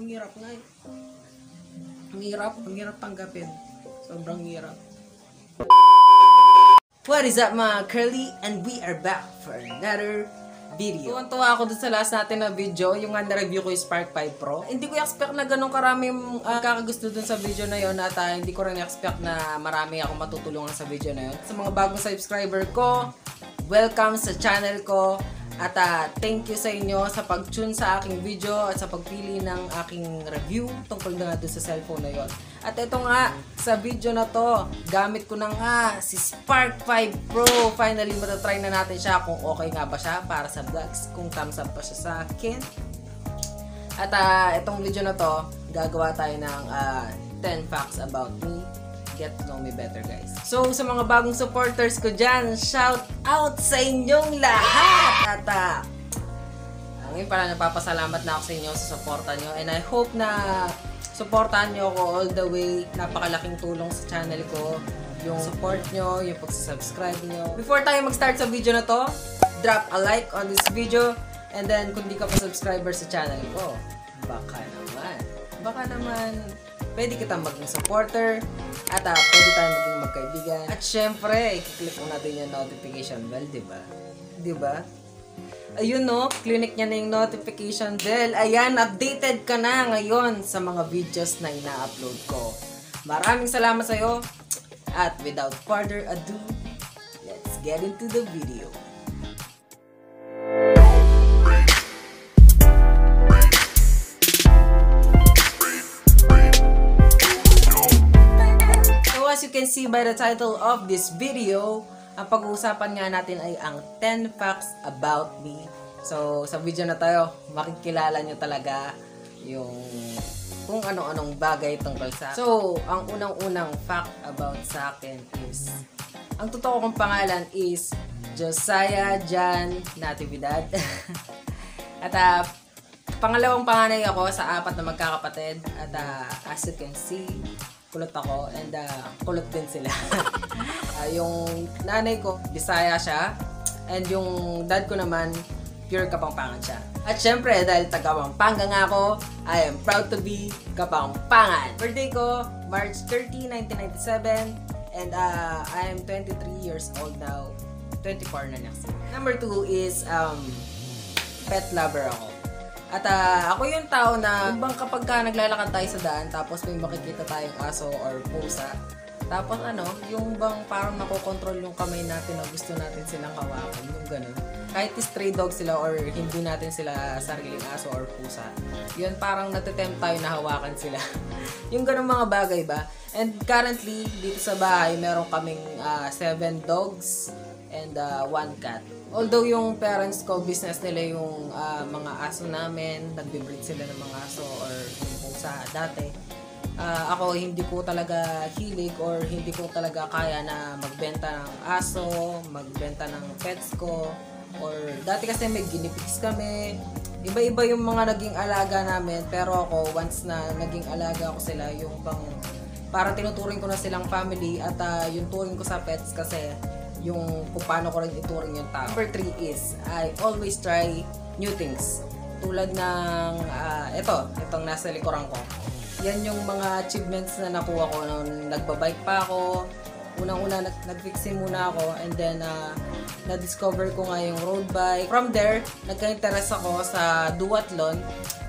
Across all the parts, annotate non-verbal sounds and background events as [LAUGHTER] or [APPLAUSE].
Ang hirap nga eh. Ang hirap, ang hirap tanggapin. Sobrang hirap. What is up mga curly? And we are back for another video. Tuwan-tuwa ako dun sa last natin na video, yung nga na-review ko yung Spark 5 Pro. Hindi ko expect na ganun karaming uh, kakagusto dun sa video na yon at uh, hindi ko rin expect na marami ako matutulungan sa video na yon. Sa mga bagong subscriber ko, welcome sa channel ko. At uh, thank you sa inyo sa pag-tune sa aking video at sa pagpili ng aking review tungkol na doon sa cellphone na yon. At ito nga, sa video na to, gamit ko na nga si Spark 5 Pro. Finally, matatry na natin siya kung okay nga ba siya para sa vlogs, kung thumbs up pa siya sa akin. At uh, itong video na to, gagawa tayo ng uh, 10 facts about me get to know me better, guys. So, sa mga bagong supporters ko dyan, shout out sa inyong lahat! At, uh, ngayon pala, napapasalamat na ako sa inyo sa suporta nyo. And I hope na supportahan nyo ako all the way. Napakalaking tulong sa channel ko. Yung support nyo, yung pag-subscribe nyo. Before tayo mag-start sa video na to, drop a like on this video. And then, kung di ka pa subscriber sa channel ko, baka naman. Baka naman, pwede kitang maging supporter at uh, pwede tayong maging magkaibigan. At syempre, i-click mo natin yung notification bell, di ba? Di ba? Ayun no, clinic niya na yung notification bell. Ayan, updated ka na ngayon sa mga videos na ina-upload ko. Maraming salamat sa'yo. At without further ado, let's get into the video. As you can see by the title of this video, ang pag-uusapan nga natin ay ang 10 facts about me. So, sa video na tayo, makikilala nyo talaga yung kung ano-anong bagay tungkol sa So, ang unang-unang fact about sa akin is, ang totoo kong pangalan is Josiah Jan Natividad. [LAUGHS] At uh, pangalawang panganay ako sa apat na magkakapatid. At uh, as you can see, kulot ako and uh, kulot din sila. uh, [LAUGHS] yung nanay ko, Bisaya siya. And yung dad ko naman, pure Kapampangan siya. At syempre, dahil taga Pampanga nga ako, I am proud to be Kapampangan. Birthday ko, March 30, 1997. And uh, I am 23 years old now. 24 na next. Number 2 is um, pet lover ako. At uh, ako yung tao na bang kapag ka naglalakad tayo sa daan tapos may makikita tayong aso or pusa, tapos ano, yung bang parang nakokontrol yung kamay natin na gusto natin silang hawakan, yung ganun. Kahit stray dog sila or hindi natin sila sariling aso or pusa, yun parang natitempt tayo na hawakan sila. [LAUGHS] yung ganun mga bagay ba? And currently, dito sa bahay, meron kaming uh, seven dogs and uh, one cat. Although yung parents ko, business nila yung uh, mga aso namin, nagbe-breed sila ng mga aso or yung sa dati. Uh, ako hindi ko talaga hilig or hindi ko talaga kaya na magbenta ng aso, magbenta ng pets ko. Or dati kasi may guinea pigs kami. Iba-iba yung mga naging alaga namin. Pero ako, once na naging alaga ko sila, yung bang parang tinuturing ko na silang family at uh, yung turing ko sa pets kasi yung kung paano ko rin ituring yung tao. Number three is, I always try new things. Tulad ng, uh, ito, itong nasa likuran ko. Yan yung mga achievements na nakuha ko nung nagbabike pa ako. Unang-una, nag nag-fixing muna ako and then uh, na-discover ko nga yung road bike. From there, nagka-interest ako sa duathlon.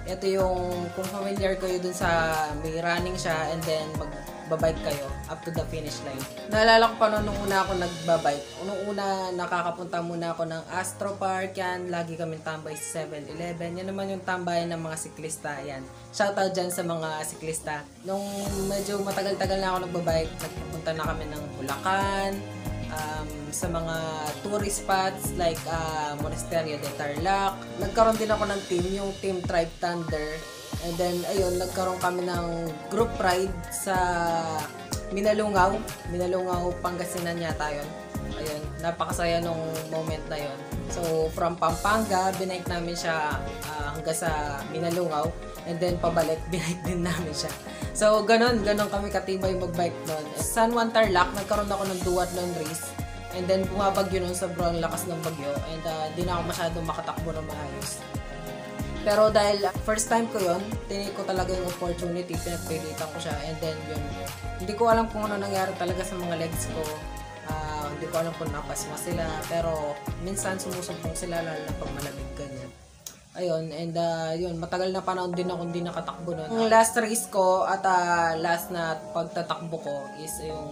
Ito yung, kung familiar kayo dun sa may running siya and then mag magbabike kayo up to the finish line. Naalala ko pa noon nung una ako nagbabike. Unang una nakakapunta muna ako ng Astro Park yan. Lagi kami tambay sa 7-Eleven. Yan naman yung tambayan ng mga siklista. Yan. Shoutout dyan sa mga siklista. Nung medyo matagal-tagal na ako nagbabike, nagpunta na kami ng Bulacan, um, sa mga tourist spots like uh, Monasterio de Tarlac. Nagkaroon din ako ng team, yung Team Tribe Thunder And then, ayun, nagkaroon kami ng group ride sa Minalungaw. Minalungaw, Pangasinan yata yun. Ayun, napakasaya nung moment na yun. So, from Pampanga, binike namin siya uh, hanggang sa Minalungaw. And then, pabalik, [LAUGHS] binike din namin siya. So, ganun, ganun kami katibay mag-bike noon. San Juan Tarlac, nagkaroon ako ng duathlon race. And then, bumabagyo nun, sobrang lakas ng bagyo. And uh, di na ako masyadong makatakbo ng maayos. Pero dahil first time ko yon tinake ko talaga yung opportunity, pinagpilitan ko siya, and then yun, hindi ko alam kung ano nangyari talaga sa mga legs ko. Ah, hindi ko alam kung napasma sila, pero minsan sumusumpong sila lalo na pag malamig ganyan. Ayun, and uh, yun, matagal na panahon din ako hindi nakatakbo nun. Ang last race ko at uh, last na pagtatakbo ko is yung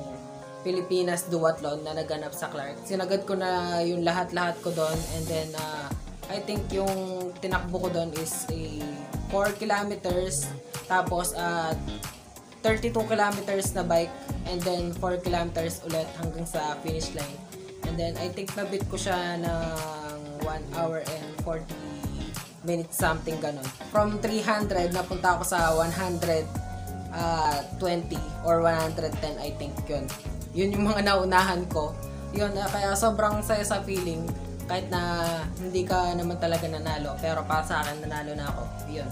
Pilipinas Duathlon na naganap sa Clark. Sinagad ko na yung lahat-lahat ko doon and then uh, I think yung tinakbo ko doon is a 4 kilometers tapos uh, 32 kilometers na bike and then 4 kilometers ulit hanggang sa finish line. And then I think nabit ko siya ng 1 hour and 40 minutes something ganun. From 300 napunta ako sa 120 or 110 I think yun. Yun yung mga naunahan ko. Yun, uh, kaya sobrang saya sa feeling kahit na hindi ka naman talaga nanalo pero para sa akin nanalo na ako yun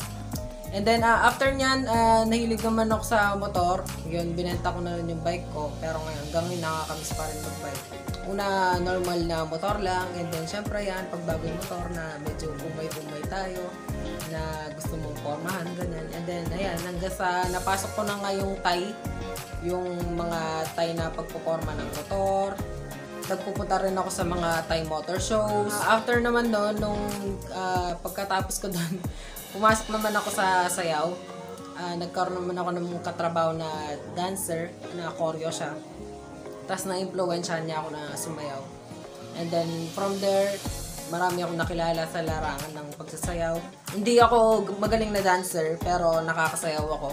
and then uh, after nyan uh, nahilig naman ako sa motor. Yun binenta ko na rin yung bike ko. Pero ngayon hanggang ngayon nakakamiss pa rin mag bike. Una normal na motor lang. And then syempre yan pag bago yung motor na medyo umay-umay tayo na gusto mong formahan ganyan. And then ayan hanggang sa napasok ko na nga yung tie yung mga tie na pagpoporma ng motor. Nagpupunta rin ako sa mga Thai motor shows. Uh, after naman doon, nung uh, pagkatapos ko [LAUGHS] doon, pumasok naman ako sa sayaw. Uh, nagkaroon naman ako ng katrabaho na dancer, na choreo siya. Tapos na-influensya niya ako na sumayaw. And then from there, marami akong nakilala sa larangan ng pagsasayaw. Hindi ako magaling na dancer, pero nakakasayaw ako.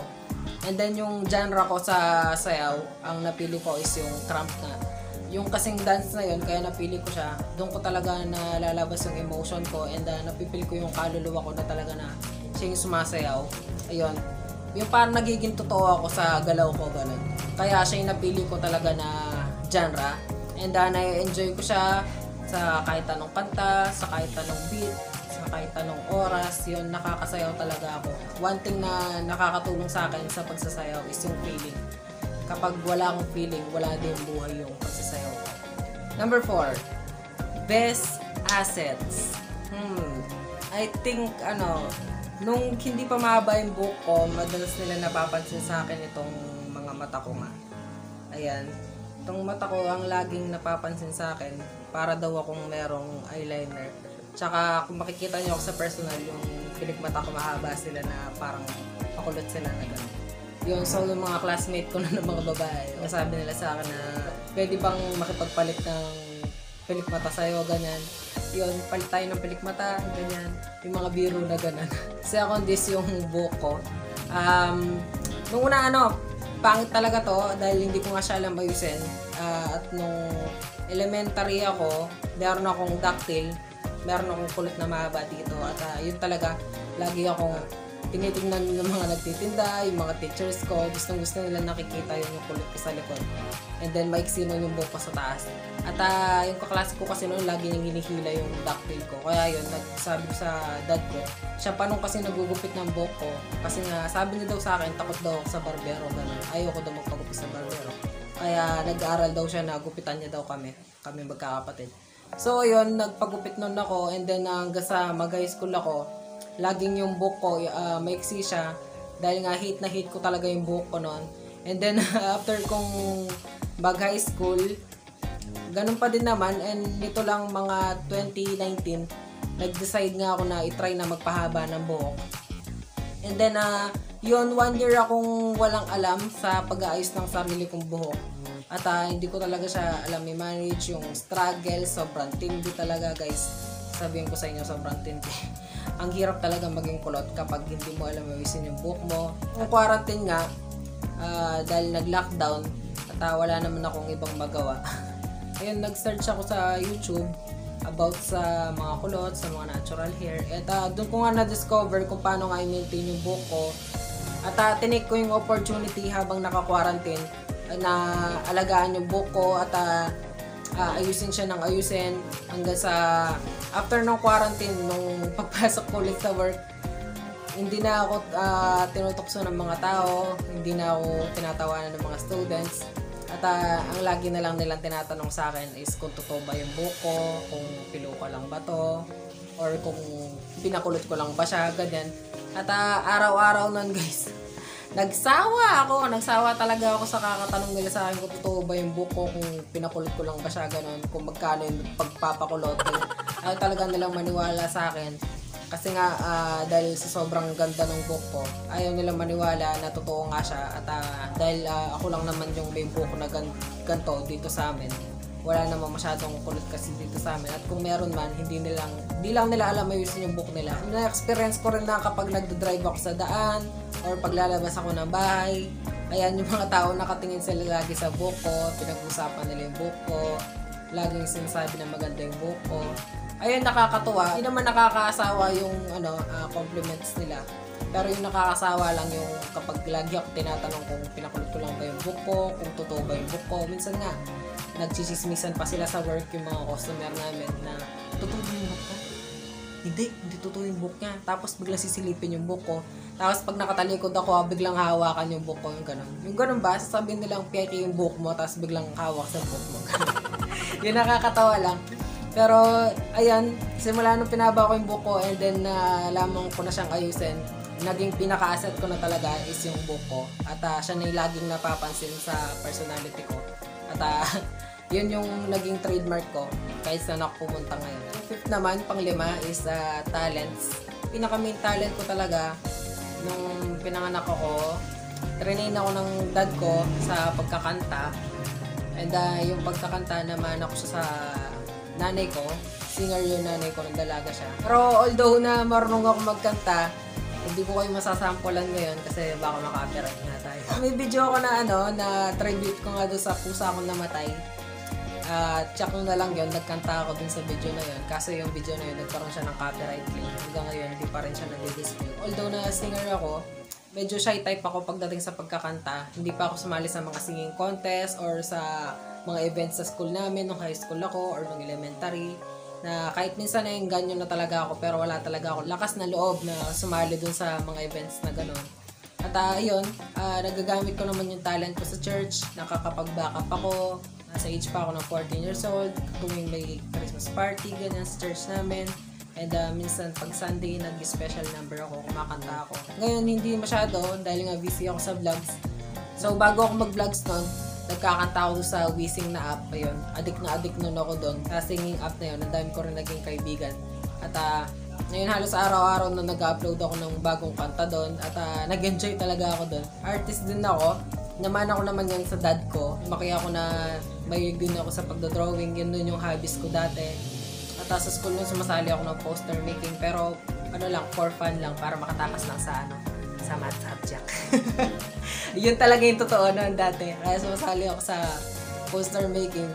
And then yung genre ko sa sayaw, ang napili ko is yung tramp na yung kasing dance na yun, kaya napili ko siya, doon ko talaga nalalabas yung emotion ko and uh, napipil ko yung kaluluwa ko na talaga na siya yung sumasayaw. Ayun. Yung parang nagiging totoo ako sa galaw ko, ganun. Kaya siya yung napili ko talaga na genre. And uh, na-enjoy ko siya sa kahit anong kanta, sa kahit anong beat, sa kahit anong oras, yun, nakakasayaw talaga ako. One thing na nakakatulong sa akin sa pagsasayaw is yung feeling kapag wala akong feeling, wala din buhay yung pagsasayaw. Number four, best assets. Hmm, I think, ano, nung hindi pa mahaba yung book ko, madalas nila napapansin sa akin itong mga mata ko nga. Ayan. Itong mata ko ang laging napapansin sa akin para daw akong merong eyeliner. Tsaka kung makikita niyo ako sa personal, yung pilik mata ko mahaba sila na parang pakulot sila na gano'n yun, so yung mga classmate ko na ng mga babae, nasabi nila sa akin na pwede bang makipagpalit ng pilik mata sa'yo, ganyan. Yun, palit tayo ng pilik mata, ganyan. Yung mga biro na ganyan. [LAUGHS] Kasi ako this yung book ko. Um, nung una ano, pangit talaga to dahil hindi ko nga siya alam ayusin. Uh, at nung elementary ako, meron akong dactyl, meron akong kulot na mahaba dito. At uh, yun talaga, lagi akong tinitingnan ng mga nagtitinda, yung mga teachers ko, gustong gusto nila nakikita yun yung kulot ko sa likod. And then maiksi nun yung buhok ko sa taas. At uh, yung kaklase ko kasi noon, lagi niyang hinihila yung ducktail ko. Kaya yun, nagsabi sa dad ko, siya pa nung kasi nagugupit ng buhok ko. Kasi nga, sabi niya daw sa akin, takot daw ako sa barbero, ganun. Ayoko daw magpagupit sa barbero. Kaya nag-aaral daw siya na gupitan niya daw kami, kami magkakapatid. So, yun, nagpagupit nun ako and then hanggang sa mag-high school ako, laging yung book ko, uh, maiksi siya. Dahil nga hate na hate ko talaga yung book ko noon. And then, [LAUGHS] after kong mag high school, ganun pa din naman. And nito lang mga 2019, nag-decide nga ako na itry na magpahaba ng buhok. And then, uh, yun, one year akong walang alam sa pag-aayos ng sarili kong buhok. At uh, hindi ko talaga siya alam i-manage yung struggle. Sobrang tindi talaga, guys. Sabihin ko sa inyo, sobrang tindi. [LAUGHS] ang hirap talaga maging kulot kapag hindi mo alam mawisin yung buhok mo. Kung quarantine nga, uh, dahil nag-lockdown, at uh, wala naman akong ibang magawa. [LAUGHS] Ayun, nag-search ako sa YouTube about sa mga kulot, sa mga natural hair. At uh, doon ko nga na-discover kung paano nga i-maintain yung buhok ko. At uh, tinake ko yung opportunity habang naka-quarantine na alagaan yung buhok ko at uh, uh, ayusin siya ng ayusin hanggang sa after ng quarantine nung [LAUGHS] pagpasok ko ulit sa work hindi na ako uh, tinutokso ng mga tao hindi na ako tinatawanan ng mga students at uh, ang lagi na lang nilang tinatanong sa akin is kung totoo ba yung buko kung piluka lang ba to or kung pinakulot ko lang ba siya, ganyan. At ah, araw-araw nun [LAUGHS] guys, nagsawa ako. Nagsawa talaga ako sa kakatanong nila sa akin kung totoo ba yung book ko, kung pinakulot ko lang ba siya, ganun. Kung magkano yung pagpapakulot. Ayaw talaga nilang maniwala sa akin. Kasi nga, ah, dahil sa sobrang ganda ng book ko, ayaw nilang maniwala na totoo nga siya. At ah, dahil ah, ako lang naman yung may book na gan- ganito dito sa amin, wala naman masyadong kulot kasi dito sa amin. At kung meron man, hindi nilang, hindi lang nila alam ayusin yung book nila. Na-experience ko rin na kapag nagdo-drive ako sa daan, or paglalabas ako ng bahay, ayan yung mga tao nakatingin sila lagi sa book ko, pinag-usapan nila yung book ko, laging sinasabi na maganda yung book ko. Ayun, nakakatuwa. Hindi naman nakakaasawa yung ano, ah, compliments nila. Pero yung nakakasawa lang yung kapag lagi ako tinatanong kung pinakulot ko lang ba yung book ko, kung totoo ba yung book ko. Minsan nga, nagchisismisan pa sila sa work yung mga customer namin na totoo yung book ko? Hindi, hindi totoo yung book niya. Tapos biglang sisilipin yung book ko. Tapos pag nakatalikod ako, biglang hawakan yung book ko, yung ganun. Yung ganun ba, sasabihin nilang peke yung book mo, tapos biglang hawak sa book mo. [LAUGHS] yun nakakatawa lang. Pero, ayan, simula nung pinaba ko yung book ko and then na lamang ko na siyang ayusin, naging pinaka-asset ko na talaga is yung book ko. At ah, siya na yung laging napapansin sa personality ko. At ah, [LAUGHS] yun yung naging trademark ko kahit saan ako pumunta ngayon. Fifth naman, panglima is ah, talents. Pinaka main talent ko talaga nung pinanganak ako, trainain ako ng dad ko sa pagkakanta. And ah, yung pagkakanta naman ako sa nanay ko. Singer yung nanay ko, nang dalaga siya. Pero although na marunong ako magkanta, hindi ko kayo masasampulan ngayon kasi baka maka-copyright nga tayo. May video ako na ano, na tribute ko nga doon sa pusa akong namatay. At check nyo na lang yun, nagkanta ako dun sa video na yun. Kaso yung video na yun, nagkaroon siya ng copyright claim. Hanggang ngayon, hindi pa rin siya nag-dispute. Although na singer ako, medyo shy type ako pagdating sa pagkakanta. Hindi pa ako sumali sa mga singing contest or sa mga events sa school namin, nung high school ako or nung elementary na kahit minsan ay ganyo na talaga ako pero wala talaga ako lakas na loob na sumali dun sa mga events na gano'n. At uh, yun, ah, nagagamit ko naman yung talent ko sa church, nakakapag-backup ako, nasa age pa ako ng 14 years old, tuwing may Christmas party, ganyan sa church namin. And uh, minsan pag Sunday, nag-special number ako, kumakanta ako. Ngayon, hindi masyado dahil nga busy ako sa vlogs. So, bago ako mag-vlogs nun, nagkakanta ako sa Wishing na app. Ayun, adik na adik nun ako doon. Sa singing app na yun, ang dami ko rin naging kaibigan. At ah, ngayon halos araw-araw na nag-upload ako ng bagong kanta doon. At ah, nag-enjoy talaga ako doon. Artist din ako. Naman ako naman yan sa dad ko. Lumaki ako na mayig din ako sa pagdodrawing. Yun dun yung hobbies ko dati. At ah, sa school nun sumasali ako ng poster making. Pero ano lang, for fun lang. Para makatakas lang sa ano, sa math subject. [LAUGHS] yun talaga yung totoo noon dati. Kaya sumasali ako sa poster making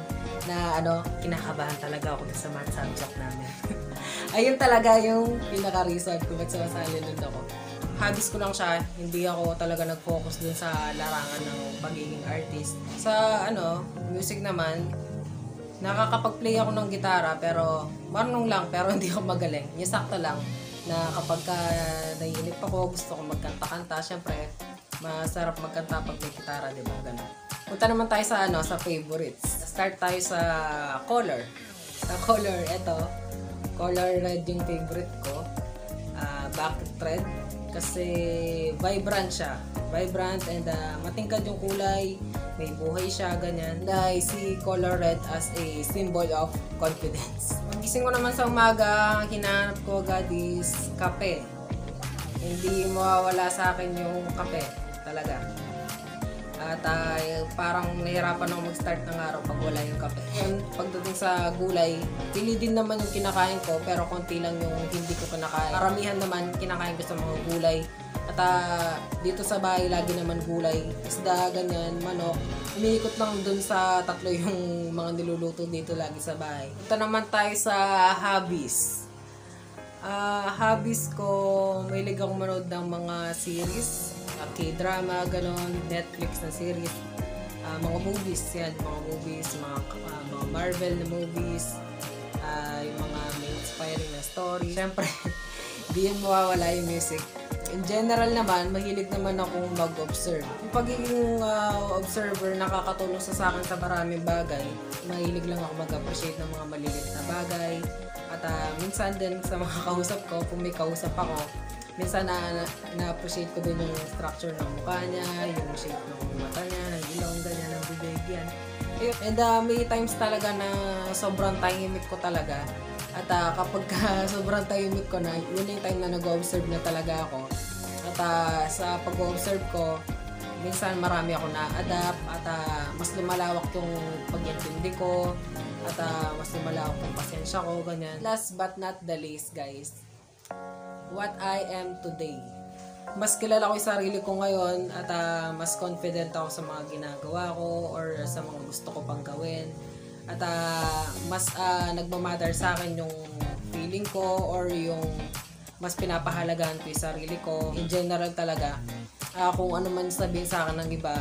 na ano, kinakabahan talaga ako sa math subject namin. [LAUGHS] Ayun talaga yung pinaka-reason kung ba't sumasali nun ako. Hobbies ko lang siya, hindi ako talaga nag-focus dun sa larangan ng pagiging artist. Sa ano, music naman, nakakapag-play ako ng gitara pero marunong lang pero [LAUGHS] hindi ako magaling. Yung sakto lang na kapag ka naiinip ako, gusto ko magkanta-kanta, syempre masarap magkanta pag may gitara, di ba? Ganun. Punta naman tayo sa ano, sa favorites. Start tayo sa color. Sa color, eto. Color red yung favorite ko. Ah, bakit red? Kasi vibrant siya. Vibrant and ah, matingkad yung kulay. May buhay siya, ganyan. And I see color red as a symbol of confidence. Pagising ko naman sa umaga, ang hinahanap ko agad is kape. Hindi mawawala sa akin yung kape. Talaga. At ah, parang nahirapan ako mag-start ng araw pag wala yung kape. Yun, pagdating sa gulay, pili din naman yung kinakain ko, pero konti lang yung hindi ko kinakain. Karamihan naman kinakain ko sa mga gulay. At ah, dito sa bahay, lagi naman gulay. Isda, ganyan, manok. Umiikot lang dun sa tatlo yung mga niluluto dito lagi sa bahay. Punta naman tayo sa hobbies. Ah, hobbies ko, may akong manood ng mga series, uh, K-drama, ganon, Netflix na series, ah, mga movies, yan, mga movies, mga, ah, mga Marvel na movies, ah, yung mga may inspiring na story. Siyempre, [LAUGHS] di yun mawawala yung music. In general naman, mahilig naman akong mag-observe. Yung pagiging uh, observer, nakakatulong sa sakin sa maraming bagay. Mahilig lang ako mag-appreciate ng mga maliliit na bagay. At uh, minsan din sa mga [LAUGHS] kausap ko, kung may kausap ako, minsan na, na-appreciate ko din yung structure ng mukha niya, yung shape ng mata niya, ng ilong, ganyan, ng bibig, yan. And uh, may times talaga na sobrang tahimik ko talaga. At uh, kapag uh, [LAUGHS] sobrang tahimik ko na, yun yung time na nag-observe na talaga ako. At uh, sa pag-observe ko, minsan marami ako na-adapt at uh, mas lumalawak yung pag-intindi ko at uh, mas lumalawak yung pasensya ko, ganyan. Last but not the least, guys, what I am today. Mas kilala ko yung sarili ko ngayon at uh, mas confident ako sa mga ginagawa ko or sa mga gusto ko pang gawin. At uh, mas uh, nagmamatter sa akin yung feeling ko or yung mas pinapahalagaan ko yung sarili ko. In general talaga, uh, kung ano man sabihin sa akin ng iba,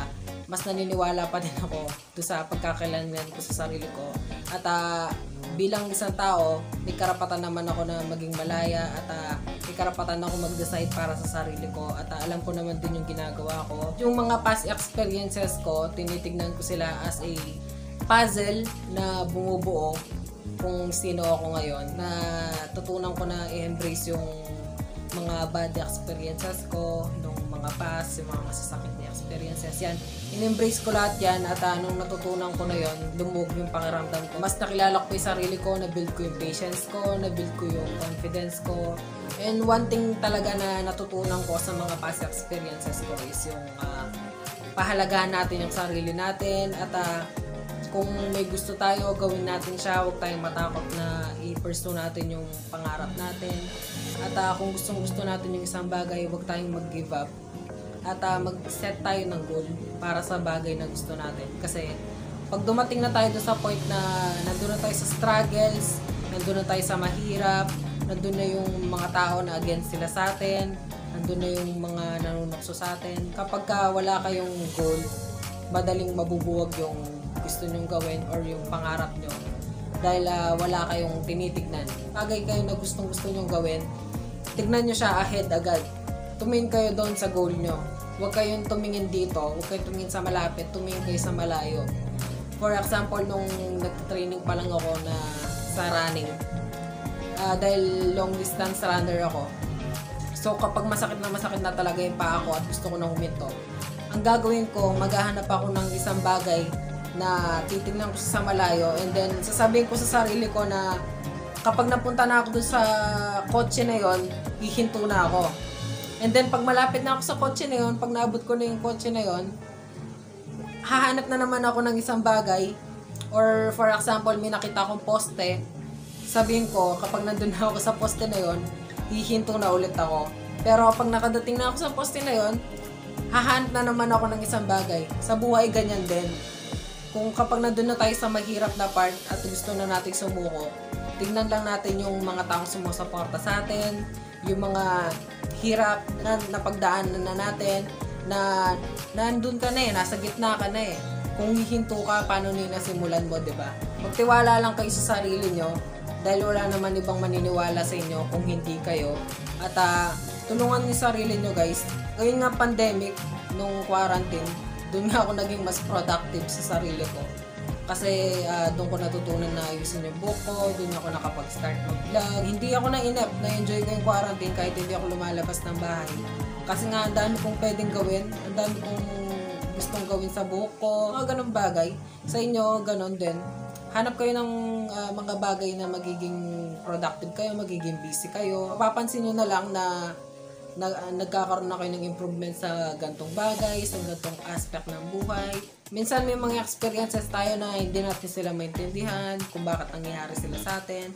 mas naniniwala pa din ako do sa pagkakalangan ko sa sarili ko. At uh, bilang isang tao, may karapatan naman ako na maging malaya at uh, may karapatan ako mag-decide para sa sarili ko at uh, alam ko naman din yung ginagawa ko. Yung mga past experiences ko, tinitignan ko sila as a puzzle na bumubuo kung sino ako ngayon na tutunan ko na i-embrace yung mga bad experiences ko, nung mga past, yung mga masasakit na experiences. Yan, in-embrace ko lahat yan at uh, nung natutunan ko na yon lumog yung pangiramdam ko. Mas nakilala ko yung sarili ko, na-build ko yung patience ko, na-build ko yung confidence ko. And one thing talaga na natutunan ko sa mga past experiences ko is yung uh, pahalagahan natin yung sarili natin at uh, kung may gusto tayo, gawin natin siya. Huwag tayong matakot na i-pursue natin yung pangarap natin. At uh, kung gustong gusto natin yung isang bagay, huwag tayong mag-give up. At uh, mag-set tayo ng goal para sa bagay na gusto natin. Kasi pag dumating na tayo sa point na nandun na tayo sa struggles, nandun na tayo sa mahirap, nandun na yung mga tao na against sila sa atin, nandun na yung mga nanunokso sa atin. Kapag ka wala kayong goal, madaling mabubuwag yung gusto nyong gawin or yung pangarap nyo dahil uh, wala kayong tinitignan. Bagay kayo na gustong gusto nyong gawin, tignan nyo siya ahead agad. Tumingin kayo doon sa goal nyo. Huwag kayong tumingin dito, huwag kayong tumingin sa malapit, tumingin kayo sa malayo. For example, nung nag-training pa lang ako na sa running, uh, dahil long distance runner ako, so kapag masakit na masakit na talaga yung paa ko at gusto ko na huminto, ang gagawin ko, maghahanap ako ng isang bagay na titignan ko sa malayo and then sasabihin ko sa sarili ko na kapag napunta na ako doon sa kotse na yon, hihinto na ako. And then pag malapit na ako sa kotse na yon, pag naabot ko na yung kotse na yon, hahanap na naman ako ng isang bagay or for example, may nakita akong poste, sabihin ko kapag nandun na ako sa poste na yon, hihinto na ulit ako. Pero kapag nakadating na ako sa poste na yon, hahanap na naman ako ng isang bagay. Sa buhay ganyan din kung kapag nandun na tayo sa mahirap na part at gusto na nating sumuko, tingnan lang natin yung mga taong sumusuporta sa atin, yung mga hirap na napagdaanan na natin, na nandun ka na eh, nasa gitna ka na eh. Kung hihinto ka, paano nyo nasimulan mo, di ba? Magtiwala lang kayo sa sarili nyo dahil wala naman ibang maniniwala sa inyo kung hindi kayo. At uh, tulungan niyo sarili nyo guys. Ngayon nga pandemic, nung quarantine, doon nga ako naging mas productive sa sarili ko. Kasi uh, doon ko natutunan na ayusin yung book ko, doon ako nakapag-start mag-vlog. Hindi ako na-inep, na-enjoy ko yung quarantine kahit hindi ako lumalabas ng bahay. Kasi nga, ang dami kong pwedeng gawin, ang dami kong gustong gawin sa book ko, mga ganong bagay. Sa inyo, ganon din. Hanap kayo ng uh, mga bagay na magiging productive kayo, magiging busy kayo. Papansin nyo na lang na na, uh, nagkakaroon na kayo ng improvement sa gantong bagay, sa gantong aspect ng buhay. Minsan may mga experiences tayo na hindi natin sila maintindihan kung bakit nangyayari sila sa atin.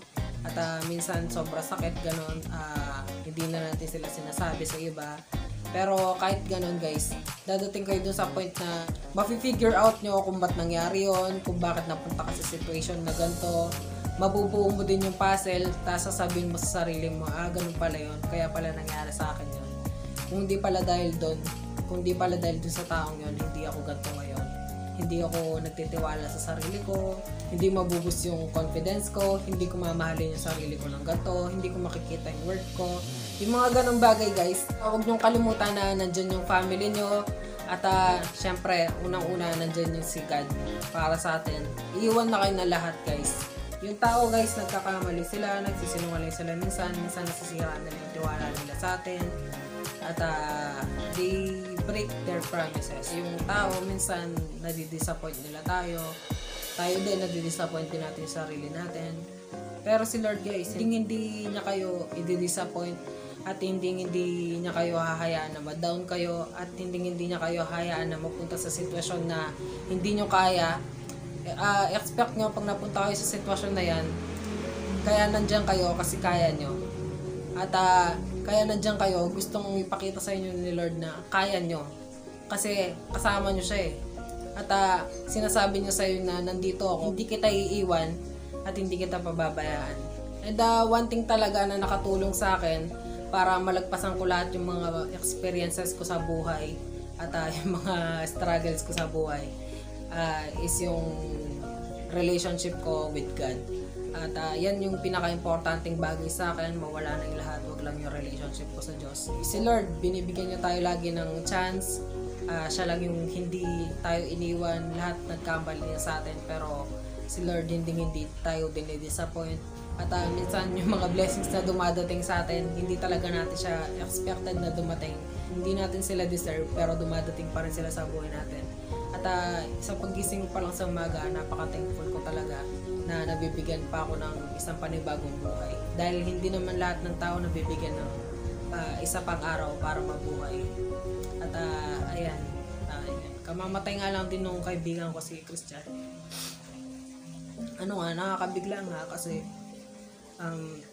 At uh, minsan sobra sakit, ganon, uh, hindi na natin sila sinasabi sa iba. Pero kahit ganon guys, dadating kayo dun sa point na mafi-figure out nyo kung ba't nangyari yon kung bakit napunta ka sa situation na ganito, mabubuo mo din yung puzzle, tapos sasabihin mo sa sarili mo, ah, ganun pala yun, kaya pala nangyari sa akin yun. Kung hindi pala dahil doon, kung hindi pala dahil doon sa taong yun, hindi ako ganito ngayon. Hindi ako nagtitiwala sa sarili ko, hindi mabubus yung confidence ko, hindi ko mamahalin yung sarili ko ng ganito, hindi ko makikita yung work ko, Yung mga ganong bagay guys, huwag niyong kalimutan na nandyan yung family nyo. At uh, syempre, unang-una nandyan yung si God para sa atin. Iiwan na kayo na lahat guys. Yung tao guys, nagkakamali sila, nagsisinungaling sila minsan, minsan nasisira nila yung tiwala nila sa atin. At uh, they break their promises. Yung tao, minsan nadidisappoint nila tayo. Tayo din, nadidisappoint din natin yung sarili natin. Pero si Lord guys, hindi, hindi niya kayo i-disappoint at hindi hindi niya kayo hahayaan na ma-down kayo at hindi hindi niya kayo hahayaan na mapunta sa sitwasyon na hindi niyo kaya uh, expect nyo pag napunta kayo sa sitwasyon na yan kaya nandyan kayo kasi kaya nyo. At uh, kaya nandyan kayo gustong ipakita sa inyo ni Lord na kaya nyo. Kasi kasama nyo siya eh. At uh, sinasabi niya sa iyo na nandito ako hindi kita iiwan at hindi kita pababayaan. And uh, one thing talaga na nakatulong sa akin para malagpasan ko lahat yung mga experiences ko sa buhay at uh, [LAUGHS] yung mga struggles ko sa buhay uh, is yung relationship ko with God. At uh, yan yung pinaka-importanting bagay sa akin, mawala na yung lahat, wag lang yung relationship ko sa Diyos. Si Lord, binibigyan niya tayo lagi ng chance. Uh, siya lang yung hindi tayo iniwan, lahat nagkamali niya sa atin, pero si Lord hindi hindi tayo dinidisappoint at uh, minsan yung mga blessings na dumadating sa atin, hindi talaga natin siya expected na dumating. Hindi natin sila deserve, pero dumadating pa rin sila sa buhay natin. At uh, sa pagising pa lang sa umaga, napaka-thankful ko talaga na nabibigyan pa ako ng isang panibagong buhay. Dahil hindi naman lahat ng tao nabibigyan ng uh, isa pang araw para mabuhay. At uh, ayan, uh, ayan. Kamamatay nga lang din nung kaibigan ko si Christian. Ano nga, nakakabigla nga kasi um,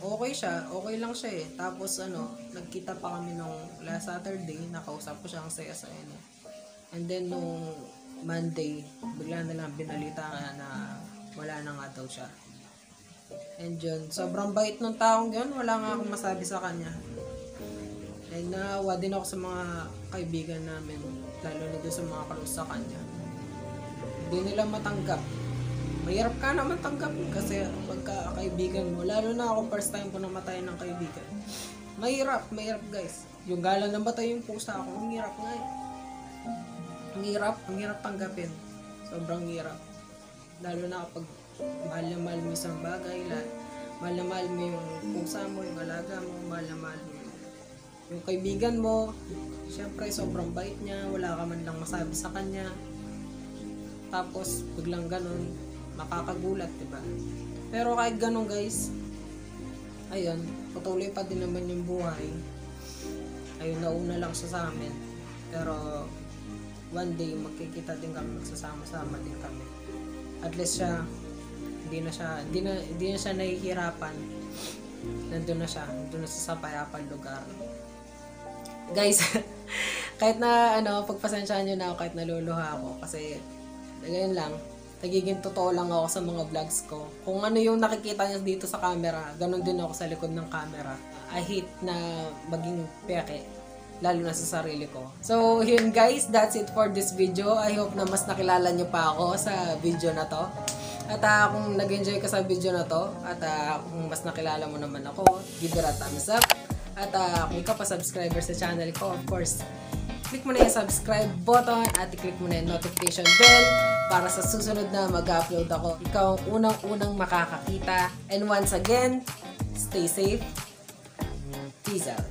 okay siya, okay lang siya eh. Tapos ano, nagkita pa kami nung last Saturday, nakausap ko siya ang saya sa niya. And then nung Monday, bigla na lang binalita ka na wala na nga daw siya. And yun, sobrang bait ng taong yun, wala nga akong masabi sa kanya. And naawa din ako sa mga kaibigan namin, lalo na doon sa mga kalus sa kanya. Hindi nila matanggap mahirap ka naman tanggapin kasi pagka kaibigan mo, lalo na ako first time ko namatay ng kaibigan. Mahirap, mahirap guys. Yung gala namatay yung pusa ako, ang hirap nga eh. Ang hirap, ang hirap tanggapin. Sobrang hirap. Lalo na kapag mahal na mahal mo isang bagay, lahat. mahal na mahal mo yung pusa mo, yung alaga mo, mahal na mahal mo yung, kaibigan mo. Siyempre, sobrang bait niya, wala ka man lang masabi sa kanya. Tapos, biglang ganun, makakagulat, di ba? Pero kahit ganun guys, ayun, patuloy pa din naman yung buhay. Ayun, nauna lang siya sa amin. Pero, one day, magkikita din kami, magsasama-sama din kami. At least siya, hindi na siya, hindi na, hindi na siya nahihirapan. Nandun na siya, nandun na siya sa payapan lugar. Guys, [LAUGHS] kahit na, ano, pagpasensyahan nyo na ako, kahit naluluha ako, kasi, ganyan lang, nagiging totoo lang ako sa mga vlogs ko. Kung ano yung nakikita niyo dito sa camera, ganun din ako sa likod ng camera. I hate na maging peke, lalo na sa sarili ko. So, yun guys, that's it for this video. I hope na mas nakilala niyo pa ako sa video na to. At uh, kung nag-enjoy ka sa video na to, at uh, kung mas nakilala mo naman ako, give it a thumbs up. At uh, kung ka pa subscriber sa channel ko, of course, click mo na yung subscribe button at i-click mo na yung notification bell para sa susunod na mag-upload ako. Ikaw ang unang-unang makakakita. And once again, stay safe. Peace out.